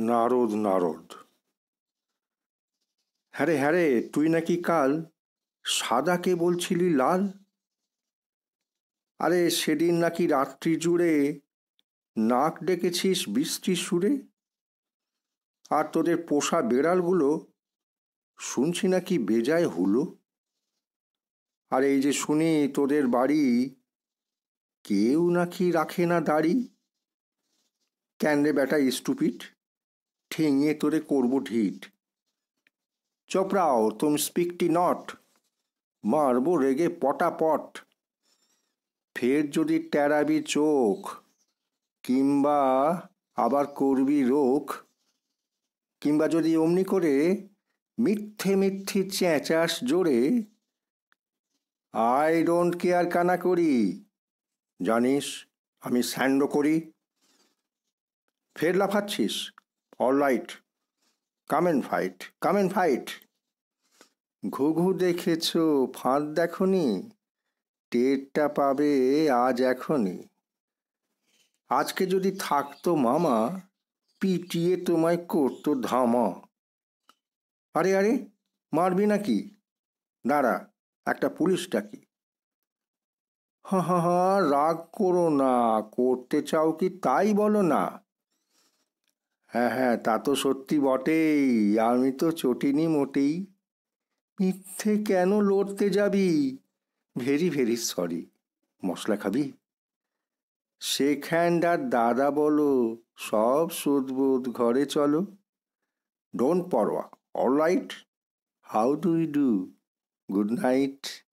নারদ নারদ। হ্যাঁ হ্যাঁ তুই নাকি কাল সাদাকে বলছিলি লাল? আরে, সেদিন নাকি রাত্রি জুড়ে নাক ডেকেছিস বৃষ্টি সুরে? আর তোদের পোষা বেড়ালগুলো শুনছি নাকি বেজায় হুলো? আর এই যে শুনি তোদের বাড়ি কেউ নাকি রাখে না দাড়ি? কেন রে বেটা স্টুপিট ঠেঙিয়ে তোরে করব ঢিট চপড়াও, তুম স্পিকটি নট। মারবো রেগে পটাপট। ফের যদি টেরাবি চোখ, কিংবা আবার করবি রোখ, কিংবা যদি অমনি করে মিথ্যে মিথ্যে চেঁচাস জোরে, আই ডোন্ট কেয়ার কানা করি। জানিস, আমি স্যান্ডো করি। ফের লাফাচ্ছিস। All right come and fight come and fight ঘুঘু দেখেছ? ফাঁদ দেখনি? টেরটা পাবে আজ এখনই। আজকে যদি থাকতো মামা, পিটিয়ে তোমায় করতো ধামা। আরে আরে, মারবি নাকি? দাঁড়া, একটা পুলিশ ডাকি। হা হা হা, রাগ করো না, করতে চাও কি তাই বলো না। হ্যাঁ হ্যাঁ তা তো সত্যি বটেই। আমি তো চটিনি মোটেই। মিথ্যে কেন লড়তে যাবি? Very very sorry. মশলা খাবি? আর দাদা বলো, সব সুদবোধ ঘরে চলো। ডোন্ট পরোয়া, all right? How do you do? Good night.